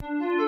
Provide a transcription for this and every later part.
Dala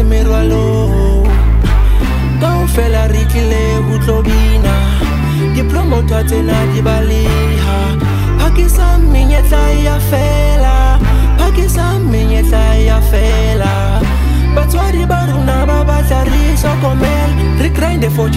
Merwalo Ba rwetse merwalo kaofela re tlile ho tlo bina. Tsena di baleha. Phakisa menyetla ya fela. Phakisa menyetla ya fela. Batswadi ba rona ba batla re hlokomela re grinde for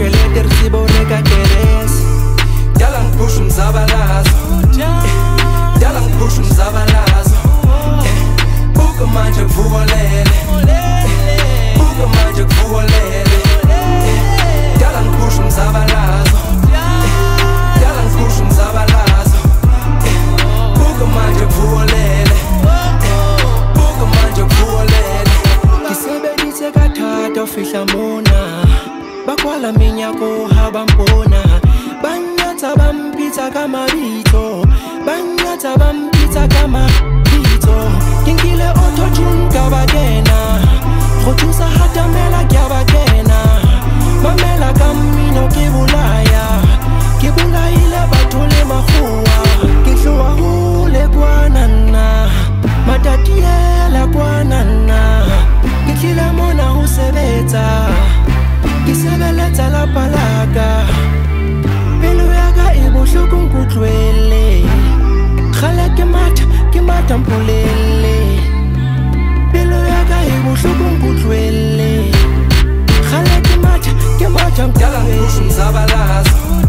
bafihla mona bakwala minyako habampona banyatha bampitha kamabitho banyatha bam Ja nam już last.